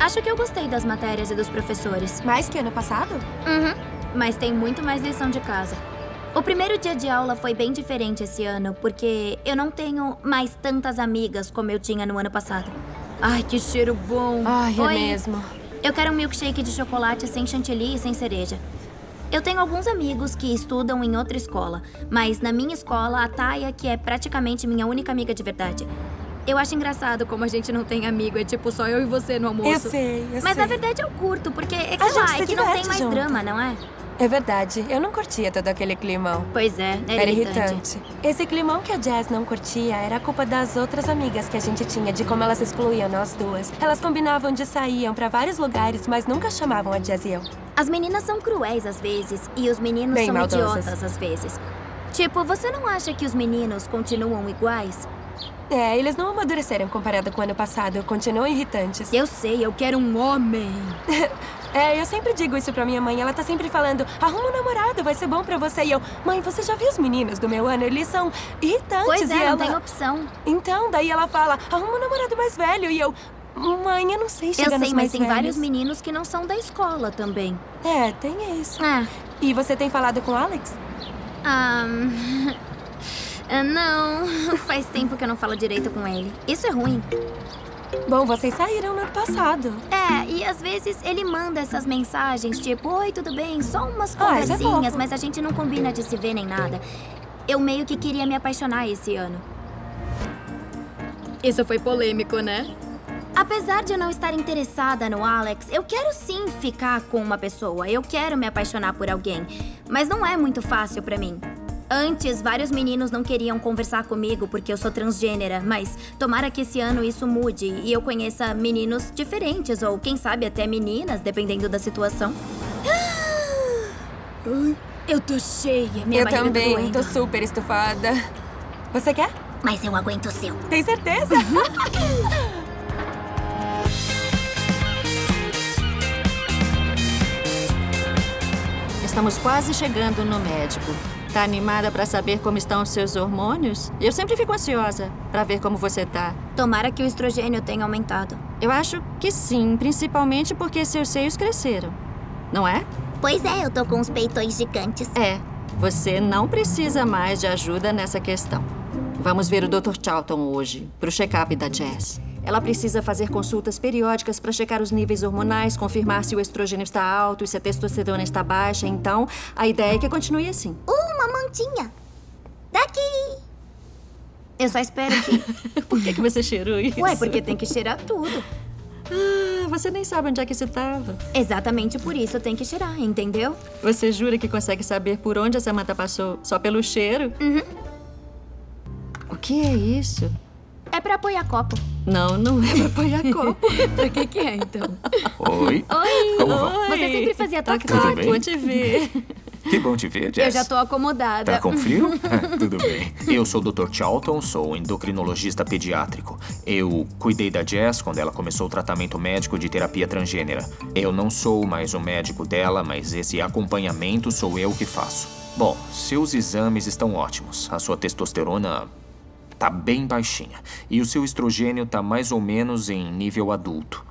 Acho que eu gostei das matérias e dos professores. Mais que ano passado? Uhum. Mas tem muito mais lição de casa. O primeiro dia de aula foi bem diferente esse ano, porque eu não tenho mais tantas amigas como eu tinha no ano passado. Ai, que cheiro bom! Ai, é Oi. mesmo. Eu quero um milkshake de chocolate sem chantilly e sem cereja. Eu tenho alguns amigos que estudam em outra escola, mas na minha escola, a Taya, que é praticamente minha única amiga de verdade. Eu acho engraçado como a gente não tem amigo, é tipo só eu e você no almoço. Eu sei, eu Mas sei. na verdade eu curto, porque é que, lá, é que não tem mais junto. drama, não é? É verdade, eu não curtia todo aquele climão. Pois é, é Era irritante. irritante. Esse climão que a Jazz não curtia era culpa das outras amigas que a gente tinha, de como elas excluíam nós duas. Elas combinavam de sair, iam pra vários lugares, mas nunca chamavam a Jazz e eu. As meninas são cruéis às vezes e os meninos Bem são maldosas. idiotas às vezes. Tipo, você não acha que os meninos continuam iguais? É, eles não amadureceram comparado com o ano passado, continuam irritantes. Eu sei, eu quero um homem. É, eu sempre digo isso pra minha mãe. Ela tá sempre falando: arruma um namorado, vai ser bom pra você. E eu, mãe, você já viu os meninos do meu ano? Eles são irritantes. Pois e é, ela... não tem opção. Então, daí ela fala: arruma um namorado mais velho. E eu, mãe, eu não sei Eu chegar nos sei, mas tem velhos. vários meninos que não são da escola também. É, tem isso. Ah, E você tem falado com o Alex? ah, ah, não. Faz tempo que eu não falo direito com ele. Isso é ruim. Bom, vocês saíram no ano passado. É, e às vezes ele manda essas mensagens tipo: Oi, tudo bem? Só umas Ah, é conversinhas, fofo. mas a gente não combina de se ver nem nada. Eu meio que queria me apaixonar esse ano. Isso foi polêmico, né? Apesar de eu não estar interessada no Alex, eu quero sim ficar com uma pessoa. Eu quero me apaixonar por alguém. Mas não é muito fácil pra mim. Antes, vários meninos não queriam conversar comigo porque eu sou transgênera, mas tomara que esse ano isso mude e eu conheça meninos diferentes, ou quem sabe até meninas, dependendo da situação. Eu tô cheia, minha eu tá também, doendo. tô super estufada. Você quer? Mas eu aguento o seu. Tem certeza? Estamos quase chegando no médico. Tá animada pra saber como estão os seus hormônios? Eu sempre fico ansiosa pra ver como você tá. Tomara que o estrogênio tenha aumentado. Eu acho que sim, principalmente porque seus seios cresceram. Não é? Pois é, eu tô com os peitões gigantes. É. Você não precisa mais de ajuda nessa questão. Vamos ver o Dr. Charlton hoje, pro check-up da Jess. Ela precisa fazer consultas periódicas para checar os níveis hormonais, confirmar se o estrogênio está alto e se a testosterona está baixa. Então, a ideia é que continue assim. Uma mantinha. Daqui. Eu só espero que. Por que, que você cheirou isso? Ué, porque tem que cheirar tudo. Ah, você nem sabe onde é que isso estava. Exatamente por isso tem que cheirar, entendeu? Você jura que consegue saber por onde a Samantha passou só pelo cheiro? Uhum. O que é isso? É pra apoiar copo. Não, não é pra apoiar copo. pra que que é, então? Oi. Oi! Como vão? Você sempre fazia Toque, toque Tudo bem? te ver. Que bom te ver, Jess. Eu já tô acomodada. Tá com frio? Tudo bem. Eu sou o Dr. Charlton, sou endocrinologista pediátrico. Eu cuidei da Jess quando ela começou o tratamento médico de terapia transgênera. Eu não sou mais o médico dela, mas esse acompanhamento sou eu que faço. Bom, seus exames estão ótimos. A sua testosterona tá bem baixinha. E o seu estrogênio tá mais ou menos em nível adulto.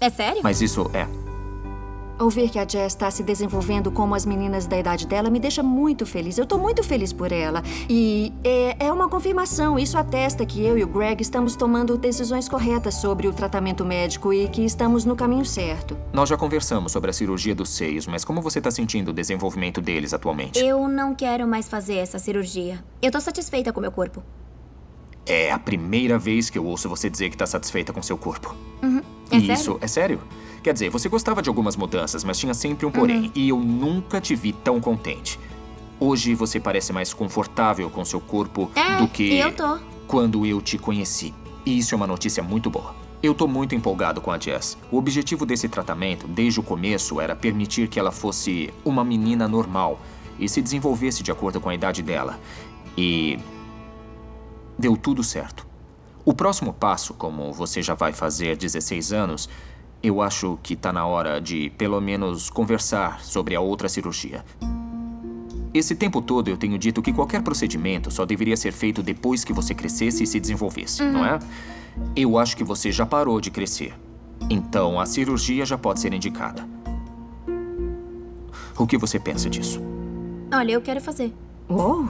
É sério? Mas isso é. Ouvir que a Jess está se desenvolvendo como as meninas da idade dela me deixa muito feliz. Eu tô muito feliz por ela. E é, é uma confirmação. Isso atesta que eu e o Greg estamos tomando decisões corretas sobre o tratamento médico e que estamos no caminho certo. Nós já conversamos sobre a cirurgia dos seios, mas como você tá sentindo o desenvolvimento deles atualmente? Eu não quero mais fazer essa cirurgia. Eu tô satisfeita com meu corpo. É a primeira vez que eu ouço você dizer que tá satisfeita com seu corpo. É e sério? isso é sério? Quer dizer, você gostava de algumas mudanças, mas tinha sempre um porém. Uhum. E eu nunca te vi tão contente. Hoje você parece mais confortável com seu corpo É, do que eu tô. quando eu te conheci. E isso é uma notícia muito boa. Eu tô muito empolgado com a Jess. O objetivo desse tratamento, desde o começo, era permitir que ela fosse uma menina normal e se desenvolvesse de acordo com a idade dela. E deu tudo certo. O próximo passo, como você já vai fazer 16 anos, eu acho que tá na hora de, pelo menos, conversar sobre a outra cirurgia. Esse tempo todo eu tenho dito que qualquer procedimento só deveria ser feito depois que você crescesse e se desenvolvesse, não é? Eu acho que você já parou de crescer. Então a cirurgia já pode ser indicada. O que você pensa disso? Olha, eu quero fazer. Uou!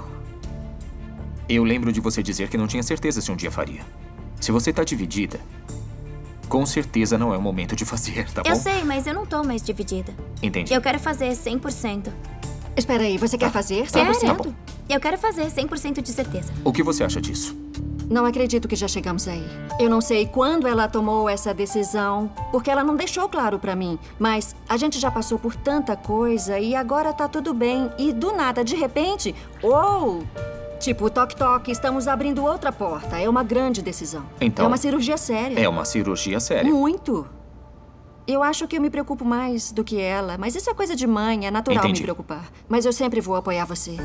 Eu lembro de você dizer que não tinha certeza se um dia faria. Se você tá dividida, com certeza não é o momento de fazer, tá bom? Eu sei, mas eu não tô mais dividida. Entendi. Eu quero fazer 100%. Espera aí, você quer fazer Tá, 100%? tá bom. Eu quero fazer 100% de certeza. O que você acha disso? Não acredito que já chegamos aí. Eu não sei quando ela tomou essa decisão, porque ela não deixou claro pra mim. Mas a gente já passou por tanta coisa e agora tá tudo bem. E do nada, de repente, ou tipo, toque toque, estamos abrindo outra porta. É uma grande decisão. Então- é uma cirurgia séria. É uma cirurgia séria. Muito. Eu acho que eu me preocupo mais do que ela, mas isso é coisa de mãe, é natural Entendi. me preocupar. Mas eu sempre vou apoiar você.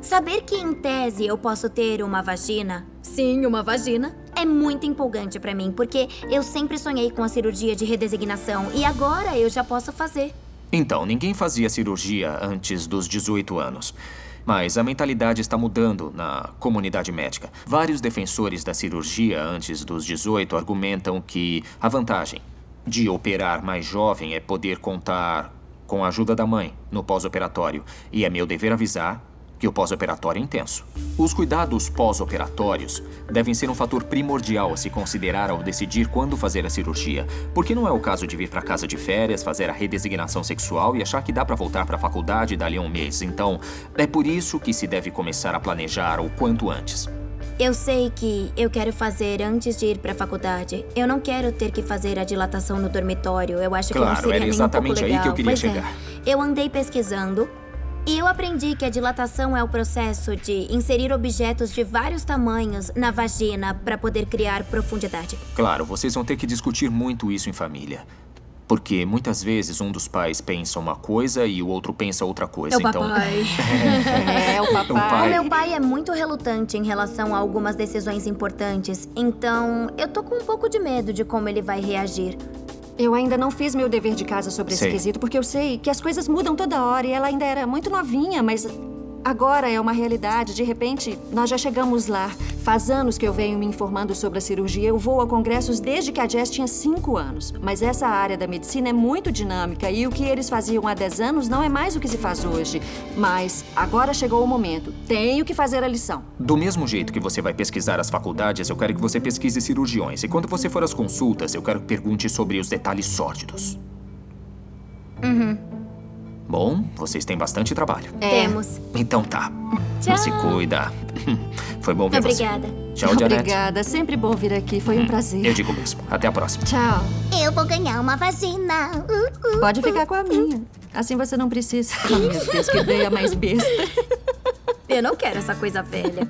Saber que, em tese, eu posso ter uma vagina, sim, uma vagina, é muito empolgante pra mim, porque eu sempre sonhei com a cirurgia de redesignação e agora eu já posso fazer. Então, ninguém fazia cirurgia antes dos 18 anos. Mas a mentalidade está mudando na comunidade médica. Vários defensores da cirurgia antes dos 18 argumentam que a vantagem de operar mais jovem é poder contar com a ajuda da mãe no pós-operatório. E é meu dever avisar que o pós-operatório é intenso. Os cuidados pós-operatórios devem ser um fator primordial a se considerar ao decidir quando fazer a cirurgia, porque não é o caso de vir para casa de férias, fazer a redesignação sexual e achar que dá para voltar para a faculdade dali a um mês. Então, é por isso que se deve começar a planejar o quanto antes. Eu sei que eu quero fazer antes de ir pra faculdade. Eu não quero ter que fazer a dilatação no dormitório. Eu acho que não Claro, seria era nem um exatamente pouco aí legal. que eu queria pois chegar. É. Eu andei pesquisando e eu aprendi que a dilatação é o processo de inserir objetos de vários tamanhos na vagina para poder criar profundidade. Claro, vocês vão ter que discutir muito isso em família. Porque muitas vezes um dos pais pensa uma coisa e o outro pensa outra coisa. É o então, papai. É, o papai. Um pai. O meu pai é muito relutante em relação a algumas decisões importantes, então eu tô com um pouco de medo de como ele vai reagir. Eu ainda não fiz meu dever de casa sobre esse Sei. quesito, porque eu sei que as coisas mudam toda hora e ela ainda era muito novinha, mas agora é uma realidade. De repente, nós já chegamos lá. Faz anos que eu venho me informando sobre a cirurgia. Eu vou a congressos desde que a Jess tinha cinco anos. Mas essa área da medicina é muito dinâmica e o que eles faziam há 10 anos não é mais o que se faz hoje. Mas agora chegou o momento. Tenho que fazer a lição. Do mesmo jeito que você vai pesquisar as faculdades, eu quero que você pesquise cirurgiões. E quando você for às consultas, eu quero que pergunte sobre os detalhes sórdidos. Bom, vocês têm bastante trabalho. É. Temos. Então tá. Tchau. Se cuida. Foi bom ver Obrigada. você. Tchau, Janete. Obrigada. Sempre bom vir aqui. Foi um prazer. Eu digo mesmo. Até a próxima. Tchau. Eu vou ganhar uma vagina. Uh, uh. Pode ficar com a minha. Assim você não precisa. Oh, meu Deus, que ideia mais besta. Eu não quero essa coisa velha.